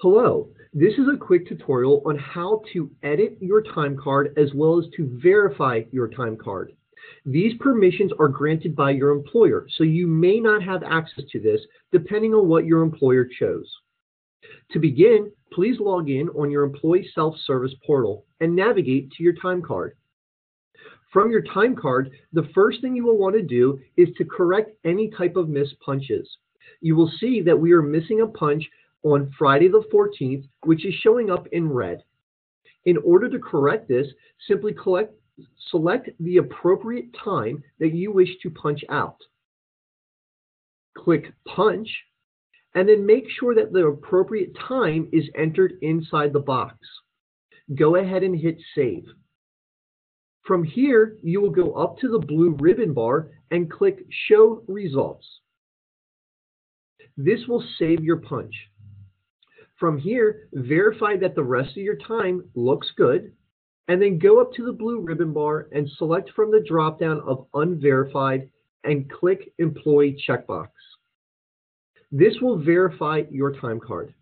Hello, this is a quick tutorial on how to edit your time card as well as to verify your time card. These permissions are granted by your employer, so you may not have access to this depending on what your employer chose. To begin, please log in on your employee self-service portal and navigate to your time card. From your time card, the first thing you will want to do is to correct any type of missed punches. You will see that we are missing a punch on Friday the 14th, which is showing up in red. In order to correct this, simply collect, select the appropriate time that you wish to punch out. Click Punch, and then make sure that the appropriate time is entered inside the box. Go ahead and hit Save. From here, you will go up to the blue ribbon bar and click Show Results. This will save your punch. From here, verify that the rest of your time looks good, and then go up to the blue ribbon bar and select from the dropdown of Unverified and click Employee Checkbox. This will verify your time card.